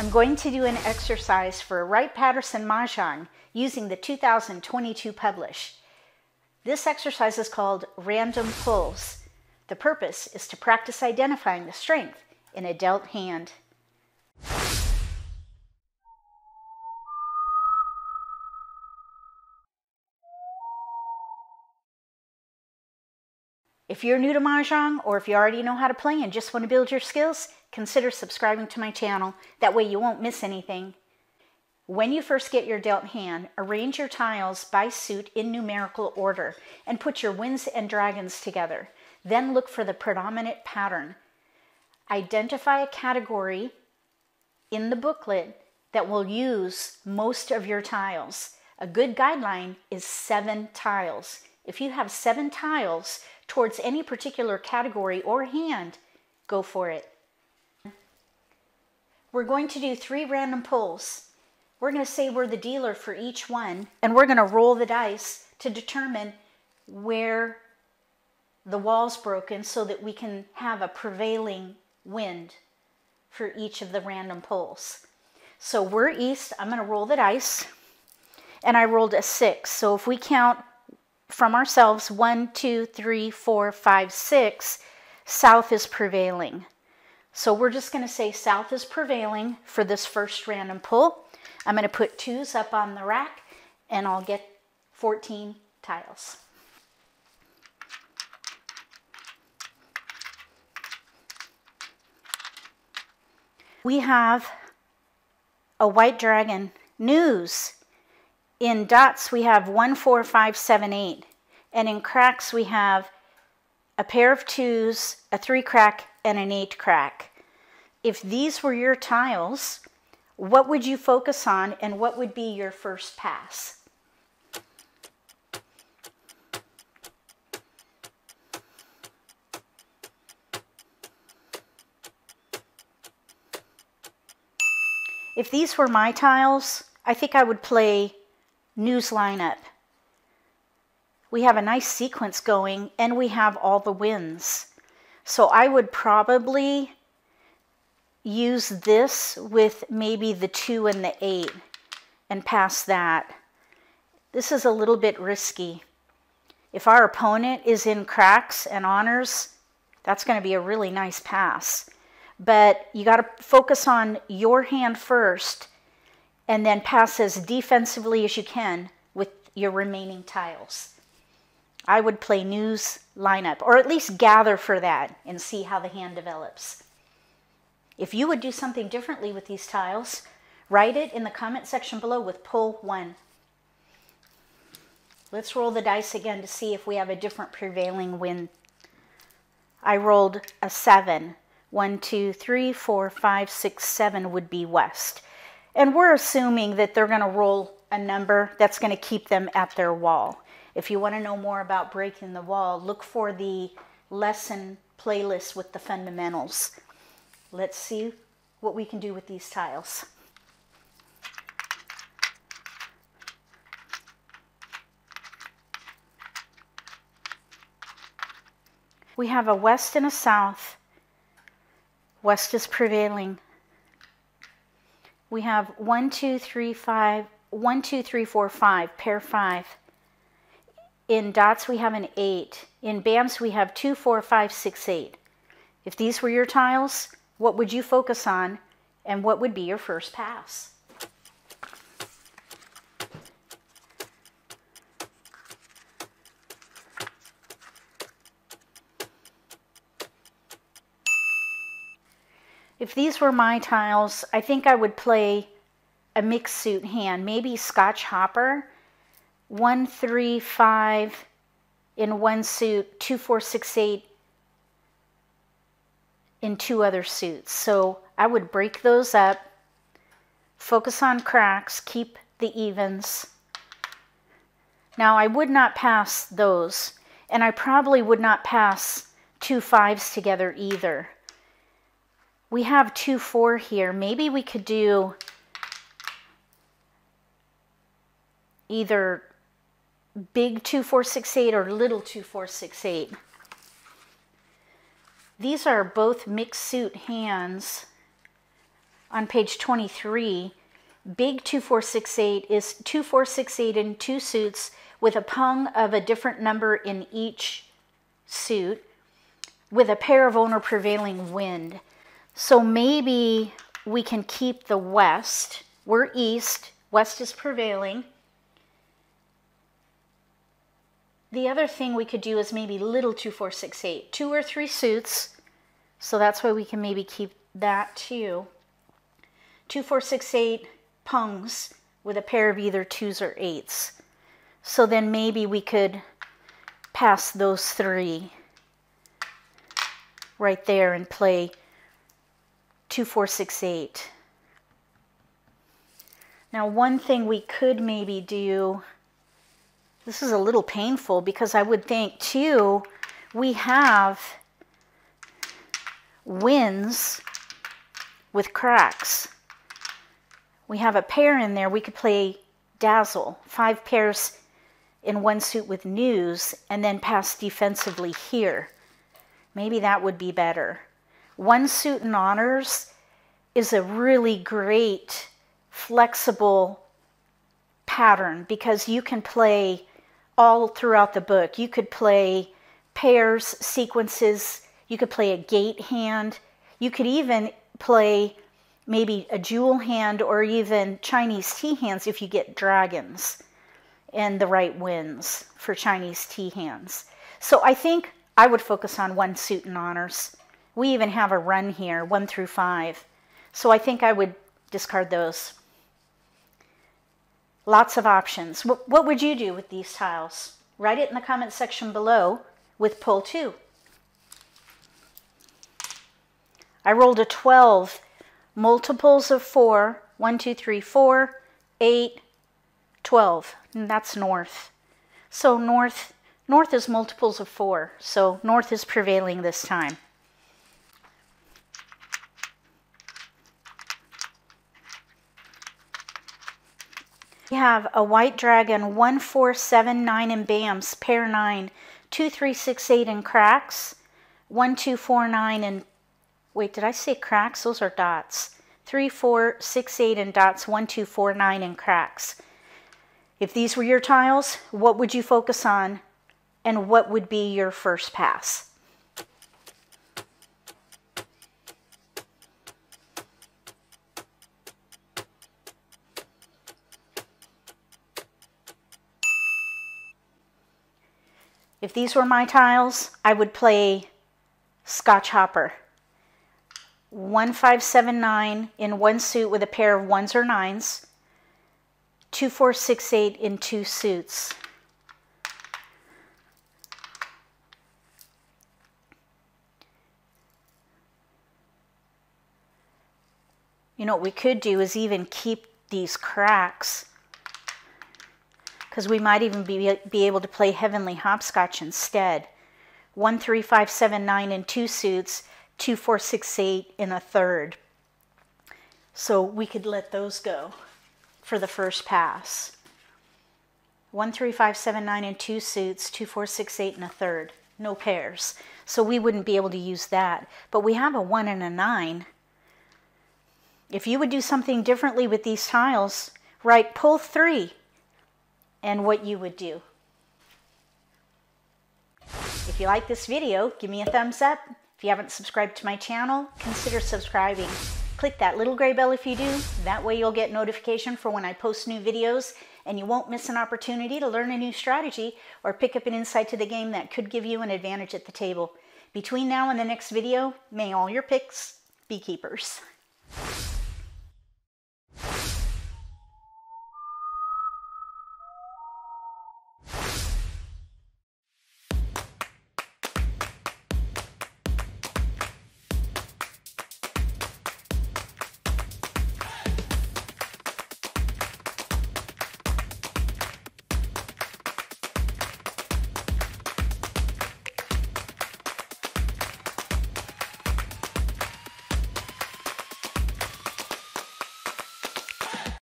I'm going to do an exercise for Wright-Patterson Mahjong using the 2022 publish. This exercise is called Random Pulls. The purpose is to practice identifying the strength in a dealt hand. If you're new to Mahjong or if you already know how to play and just want to build your skills, consider subscribing to my channel. That way you won't miss anything. When you first get your dealt hand, arrange your tiles by suit in numerical order and put your winds and dragons together. Then look for the predominant pattern. Identify a category in the booklet that will use most of your tiles. A good guideline is seven tiles. If you have seven tiles towards any particular category or hand, go for it. We're going to do three random pulls. We're going to say we're the dealer for each one, and we're going to roll the dice to determine where the wall's broken so that we can have a prevailing wind for each of the random pulls. So we're east. I'm going to roll the dice, and I rolled a six. So if we count from ourselves one, two, three, four, five, six, south is prevailing. So we're just going to say south is prevailing for this first random pull. I'm going to put twos up on the rack and I'll get 14 tiles. We have a white dragon. News. In dots we have 1, 4, 5, 7, 8. And in cracks we have a pair of twos, a three crack, and an eight crack. If these were your tiles, what would you focus on and what would be your first pass? If these were my tiles, I think I would play news lineup. We have a nice sequence going and we have all the wins. So I would probably use this with maybe the 2 and the 8 and pass that. This is a little bit risky. If our opponent is in cracks and honors, that's going to be a really nice pass. But you got to focus on your hand first and then pass as defensively as you can with your remaining tiles. I would play news lineup or at least gather for that and see how the hand develops. If you would do something differently with these tiles, write it in the comment section below with pull one. Let's roll the dice again to see if we have a different prevailing wind. I rolled a seven. One, two, three, four, five, six, seven would be west. And we're assuming that they're going to roll a number that's going to keep them at their wall. If you want to know more about breaking the wall, look for the lesson playlist with the fundamentals. Let's see what we can do with these tiles. We have a west and a south. West is prevailing. We have one, two, three, five, one, two, three, four, five, pair five. In dots, we have an eight. In BAMs, we have two, four, five, six, eight. If these were your tiles, what would you focus on and what would be your first pass? If these were my tiles, I think I would play a mixed suit hand, maybe Scotch Hopper, one, three, five in one suit, two, four, six, eight in two other suits. So I would break those up, focus on cracks, keep the evens. Now I would not pass those, and I probably would not pass two fives together either. We have two four here. Maybe we could do either big 2468 or little 2468. These are both mixed suit hands. on page 23, big 2468 is 2468 in two suits with a pung of a different number in each suit with a pair of owner prevailing wind. So maybe we can keep the west. We're east, west is prevailing. The other thing we could do is maybe little 2468, two or three suits. So that's why we can maybe keep that too. 2468 pungs with a pair of either twos or eights. So then maybe we could pass those three right there and play 2468. Now one thing we could maybe do, this is a little painful because I would think too, we have winds with cracks. We have a pair in there, we could play dazzle, five pairs in one suit with news, and then pass defensively here. Maybe that would be better. One suit and honors is a really great, flexible pattern because you can play all throughout the book. You could play pairs, sequences, you could play a gate hand, you could even play maybe a jewel hand or even Chinese tea hands if you get dragons and the right winds for Chinese tea hands. So I think I would focus on one suit and honors. We even have a run here, one through five. So I think I would discard those. Lots of options. What, would you do with these tiles? Write it in the comment section below with pull two. I rolled a 12, multiples of 4, 1, 2, 3, 4, 8, 12, and that's north. So north, north is multiples of 4, so north is prevailing this time. We have a white dragon, 1479 in BAMS, pair 9, 2368 in cracks, 1249 in, wait, did I say cracks? Those are dots. 3468 in dots, 1249 in cracks. If these were your tiles, what would you focus on and what would be your first pass? If these were my tiles, I would play Scotch Hopper. 1579 in one suit with a pair of ones or nines. 2468 in two suits. You know, what we could do is even keep these cracks because we might even be, be able to play Heavenly Hopscotch instead. 13579 in two suits, 2468 in a third. So we could let those go for the first pass. 13579 in two suits, 2468 in a third. No pairs. So we wouldn't be able to use that. But we have a 1 and a 9. If you would do something differently with these tiles, write pull 3 and what you would do. If you like this video, give me a thumbs up. If you haven't subscribed to my channel, consider subscribing. Click that little gray bell if you do. That way you'll get notification for when I post new videos and you won't miss an opportunity to learn a new strategy or pick up an insight to the game that could give you an advantage at the table. Between now and the next video, may all your picks be keepers.